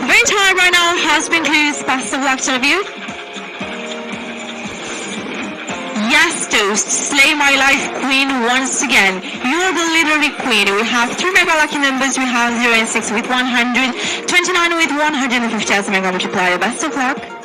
Very time right now has been closed. Best of luck to all of. Yes, Toast, slay my life queen once again. You are the literary queen. We have three mega lucky numbers. We have 0 and 6 with 100, 29 with 150 as a mega multiplier. Best of luck.